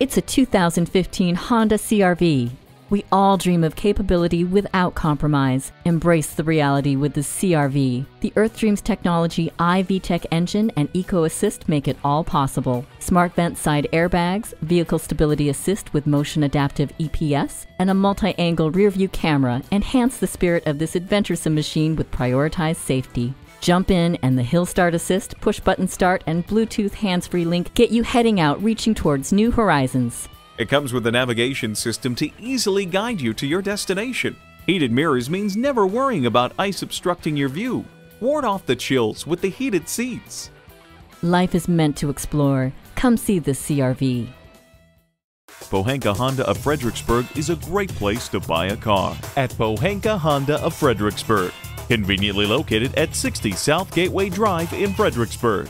It's a 2015 Honda CRV. We all dream of capability without compromise. Embrace the reality with the CRV. The Earth Dreams technology iVTEC engine and Eco Assist make it all possible. Smart vent side airbags, vehicle stability assist with motion adaptive EPS, and a multi-angle rear view camera enhance the spirit of this adventuresome machine with prioritized safety. Jump in and the Hill Start Assist, push button start, and Bluetooth hands free link get you heading out reaching towards new horizons. It comes with a navigation system to easily guide you to your destination. Heated mirrors means never worrying about ice obstructing your view. Ward off the chills with the heated seats. Life is meant to explore. Come see the CRV. Pohanka Honda of Fredericksburg is a great place to buy a car. At Pohanka Honda of Fredericksburg. Conveniently located at 60 South Gateway Drive in Fredericksburg.